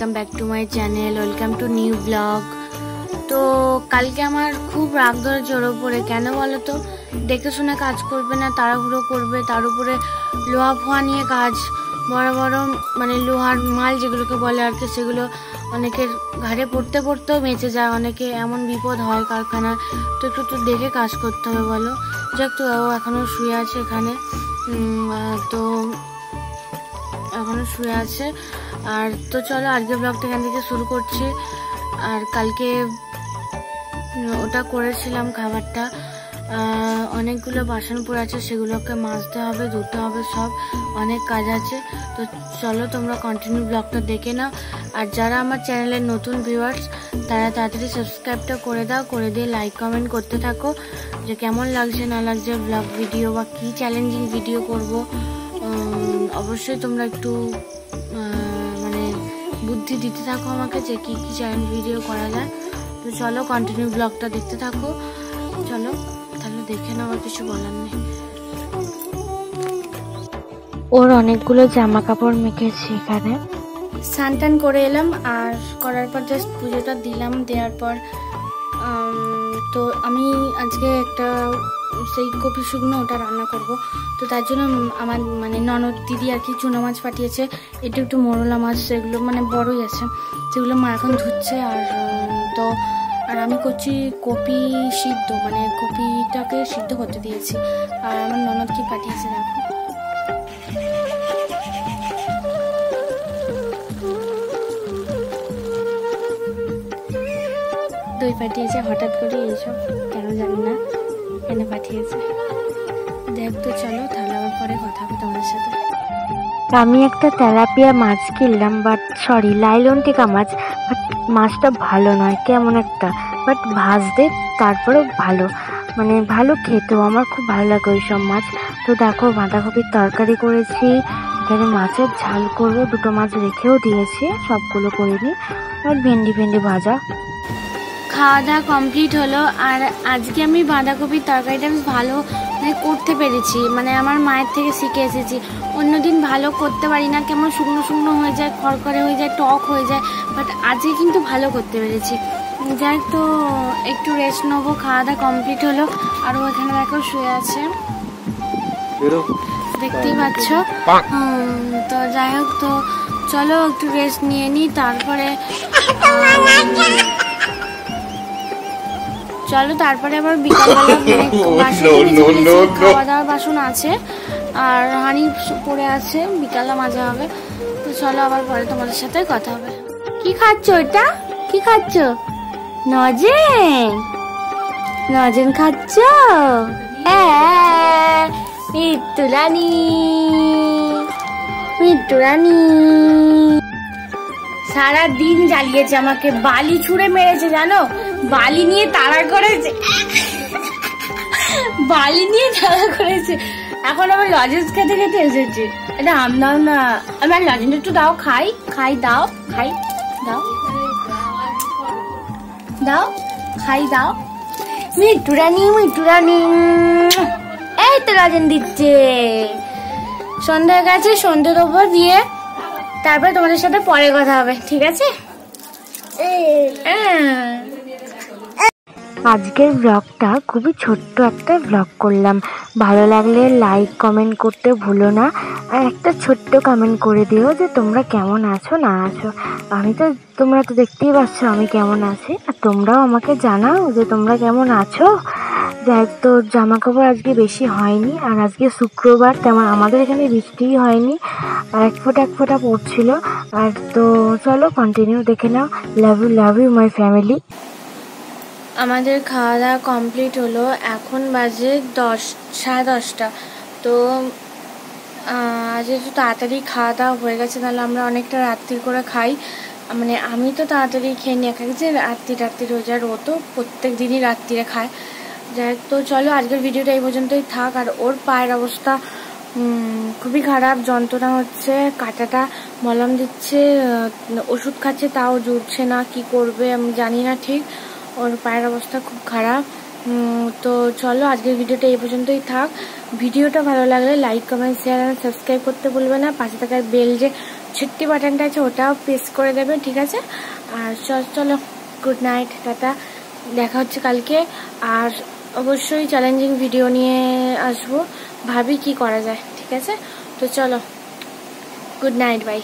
Welcome back to my channel welcome to new blog তো কালকে আমার খুব রাগ ধরে ওর ওপরে। কেন বলো তো? দেখে শুনে কাজ করবে না, তাড়াহুড়ো করবে। তার উপরে লোহা ফোয়া নিয়ে কাজ, বড় বড় মানে লোহার মাল যেগুলোকে বলে আর কি, সেগুলো অনেকের ঘাড়ে পড়তে পড়তেও বেঁচে যায়। অনেকে এমন বিপদ হয় কারখানা তো একটু তো দেখে কাজ করতে হবে বলো। যাক তো, ও এখনও শুয়ে আছে এখানে। তো এখনও শুয়ে আছে। আর তো চলো আজকে ব্লগটা এখান থেকে শুরু করছি। আর কালকে ওটা করেছিলাম খাবারটা। অনেকগুলো বাসন পড়ে আছে, সেগুলোকে মাজতে হবে, ধুতে হবে সব, অনেক কাজ আছে। তো চলো তোমরা কন্টিনিউ ব্লগটা দেখে নাও। আর যারা আমার চ্যানেলের নতুন ভিউয়ার্স তারা তাড়াতাড়ি সাবস্ক্রাইবটা করে দাও, করে দিয়ে লাইক কমেন্ট করতে থাকো যে কেমন লাগছে, না লাগছে ব্লগ ভিডিও বা কী চ্যালেঞ্জিং ভিডিও করব। অবশ্যই তোমরা একটু বুদ্ধি দিতে থাকো আমাকে যে কী কী চ্যালেঞ্জ ভিডিও করা যায়। তো চলো কন্টিনিউ ব্লগটা দেখতে থাকো। চলো তাহলে দেখে নাও আর কিছু বলার নেই। ওর অনেকগুলো জামা কাপড় মেখেছি এখানে। স্নান টান করে এলাম আর করার পর জাস্ট পুজোটা দিলাম। দেওয়ার পর তো আমি আজকে একটা সেই কপি শুকনো ওটা রান্না করব। তো তার জন্য আমার মানে ননদ দিদি আর কি চুনা মাছ পাঠিয়েছে। একটু একটু মরলা মাছ, সেগুলো মানে বড়ই আছে। সেগুলো মা এখন ধুচ্ছে আর তো আর আমি করছি কপি সিদ্ধ মানে কপিটাকে সিদ্ধ করতে দিয়েছি। আর আমার ননদ কি পাঠিয়েছে, দেখো। দই পাঠিয়েছে, হঠাৎ করে এইসব, কেন জানি না। এনে পাঠিয়েছে। দেখ তো চলো, তাহলে আবার পরে কথা হবে তোমার সাথে। আমি একটা তেলাপিয়া মাছ কিনলাম বাট সরি লাইলন্টিকা মাছ বাট মাছটা ভালো নয়, কেমন একটা। বাট ভাজতে তারপরেও ভালো। মানে ভালো খেতেও, আমার খুব ভালো লাগে ওই সব মাছ। তো দেখো, বাঁধাকপির তরকারি করেছি, এখানে মাছের ঝাল করব, দুটো মাছ রেখেও দিয়েছি, সবগুলো করিনি আর ভেন্ডি ভেন্ডি ভাজা। খাওয়া দাওয়া কমপ্লিট হলো আর আজকে আমি বাঁধাকপির তরকারিটা বেশ ভালো মানে করতে পেরেছি। মানে আমার মায়ের থেকে শিখে এসেছি। অন্যদিন ভালো করতে পারি না কেমন শুকনো শুকনো হয়ে যায় খড়খড়ে হয়ে যায় টক হয়ে যায় বাট আজকে কিন্তু ভালো করতে পেরেছি। যাই হোক তো একটু রেস্ট নেব খাওয়া দাওয়া কমপ্লিট হলো আর ওখানে এখানে দেখো শুয়ে আছে। দেখতেই পাচ্ছ? তো যাই হোক তো চলো একটু রেস্ট নিয়ে নিই তারপরে আহ, চলো তারপরে আবার বিকালবেলা মানে বাসন খাওয়া দাওয়ার বাসন আছে আর হানি পড়ে আছে বিকালে মাজা হবে। তো চলো আবার পরে তোমাদের সাথে কথা হবে। কি খাচ্ছ এটা? কি খাচ্ছ? নজেন। নজেন খাচ্ছ? হ্যাঁ মৃত্যু রানী মৃত্যু রানী সারা দিন জ্বালিয়েছে আমাকে। বালি ছুঁড়ে মেরেছে, জানো? বালি নিয়ে তাড়া করেছে। বালি নিয়ে তাড়া করেছে। এখন আমার লজেন্স খেতে খেতে এসেছে। এটা আম দাও না। আমার লজেন্স একটু দাও, খাই। খাই, দাও খাই, দাও। দাও, খাই, দাও। মিট্টু রানী মিট্টু রানী। এই তো লজেন দিচ্ছে। সন্ধ্যা গেছে সন্ধ্যে দেবো দিয়ে তারপরে তোমাদের সাথে পরে কথা হবে, ঠিক আছে। আজকের ব্লগটা খুবই ছোট্ট একটা ব্লগ করলাম। ভালো লাগলে লাইক কমেন্ট করতে ভুলো না। আর একটা ছোট্ট কমেন্ট করে দিও যে তোমরা কেমন আছো, না আছো। আমি তো, তোমরা তো দেখতেই পাচ্ছ আমি কেমন আছি। আর তোমরাও আমাকে জানাও যে তোমরা কেমন আছো। যাই তো জামা কাপড় আজকে বেশি হয়নি, আর আজকে শুক্রবার, তেমন আমাদের এখানে বৃষ্টিই হয়নি, আর এক ফোঁটা এক ফোঁটা পড়ছিল, আর তো চলো কন্টিনিউ দেখে নাও love you love you my family আমাদের খাওয়া দাওয়া কমপ্লিট হলো, এখন বাজে দশ, সাড়ে দশটা, তো আজ একটু তাড়াতাড়ি খাওয়া দাওয়া হয়ে গেছে, তাহলে আমরা অনেকটা রাত্রি করে খাই মানে আমি তো তাড়াতাড়ি খেয়ে নিয়ে যে রাত্রি রাত্রি রোজা যায় আর ও তো প্রত্যেক দিনই রাত্রিরে খায় যাই তো চলো আজকের ভিডিওটা এই পর্যন্তই থাক। আর ওর পায়ের অবস্থা খুবই খারাপ, যন্ত্রণা হচ্ছে, কাটাটা মলম দিচ্ছে ওষুধ খাচ্ছে, তাও জুড়ছে না, কি করবে আমি জানি না ঠিক। ওর পায়ের অবস্থা খুব খারাপ। তো চলো আজকের ভিডিওটা এই পর্যন্তই থাক। ভিডিওটা ভালো লাগলে লাইক কমেন্ট শেয়ার আর সাবস্ক্রাইব করতে ভুলবে না। পাশে থাকার বেল যে ছিট্টি বাটনটা আছে, ওটাও প্রেস করে দেবে, ঠিক আছে? আর চল চলো গুড নাইট টাটা। দেখা হচ্ছে কালকে। আর অবশ্যই চ্যালেঞ্জিং ভিডিও নিয়ে আসব। ভাবি কি করা যায়, ঠিক আছে? তো চলো গুড নাইট বাই